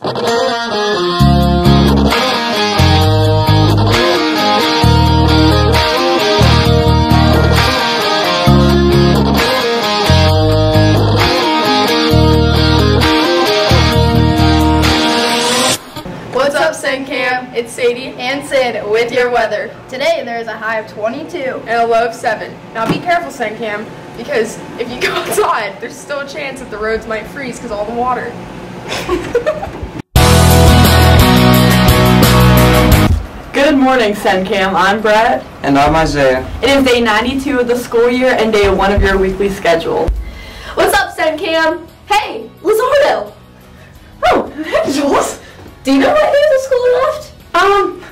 What's up, Sencam? It's Sadie and Sid with your weather Today there is a high of 22. and a low of 7. Now be careful, Sencam, because if you go outside, there's still a chance that the roads might freeze because all the water. morning, SendCam. I'm Brett. And I'm Isaiah. It is day 92 of the school year and day one of your weekly schedule. What's up, SendCam? Hey, Lizardo! Oh, hey, Jules. Do you know what days of school left? Um,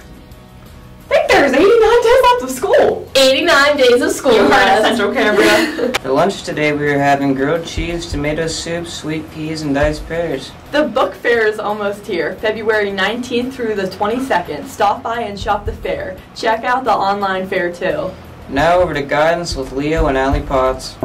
I think there's 89 days left of school. 89 days of school You heard it, left. Central Cambria. For lunch today, we were having grilled cheese, tomato soup, sweet peas, and diced pears. the book fair is almost here, February 19th through the 22nd. Stop by and shop the fair. Check out the online fair too. Now over to guidance with Leo and Allie Potts.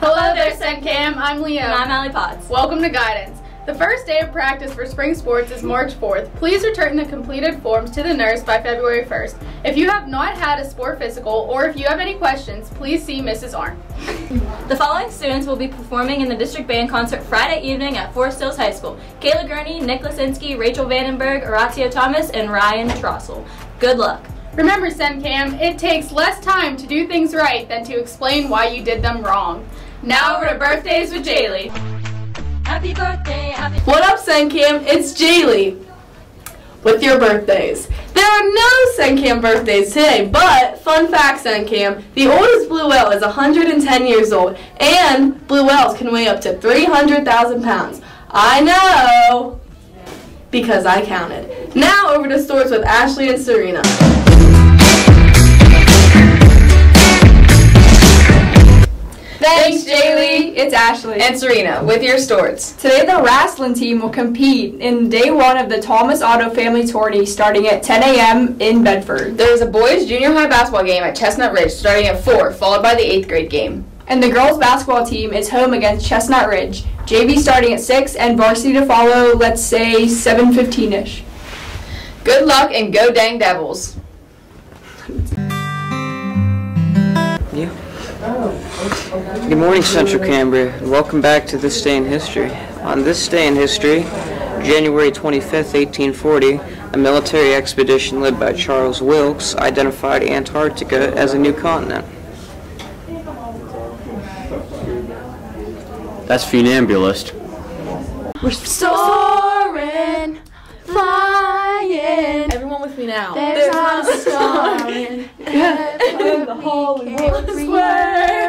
Hello there, SendCam. I'm Leo. And I'm Allie Potts. Welcome to Guidance. The first day of practice for spring sports is March 4th. Please return the completed forms to the nurse by February 1st. If you have not had a sport physical or if you have any questions, please see Mrs. Arndt. The following students will be performing in the district band concert Friday evening at Forest Hills High School. Kayla Gurney, Nick Lasinski, Rachel Vandenberg, Horatio Thomas, and Ryan Trossel. Good luck. Remember, SendCam, it takes less time to do things right than to explain why you did them wrong. Now over to birthdays with Jaylee. Happy birthday, happy What up, Sencam? It's Jaylee with your birthdays. There are no Sencam birthdays today, but fun fact, Sencam, the oldest blue whale is 110 years old, and blue whales can weigh up to 300,000 pounds. I know because I counted. Now over to stores with Ashley and Serena. Thanks, Jaylee. It's Ashley. And Serena with your stores. Today the wrestling team will compete in day one of the Thomas Auto Family Tourney starting at 10 a.m. in Bedford. There is a boys junior high basketball game at Chestnut Ridge starting at 4, followed by the 8th grade game. And the girls basketball team is home against Chestnut Ridge. JV starting at 6 and varsity to follow, let's say 7.15ish. Good luck and go dang devils. You? Good morning, Central Cambria, and welcome back to This Day in History. On this day in history, January 25th, 1840, a military expedition led by Charles Wilkes identified Antarctica as a new continent. That's funambulist. We're soaring, flying, Everyone with me now. there's not a star in the Hollywood Square.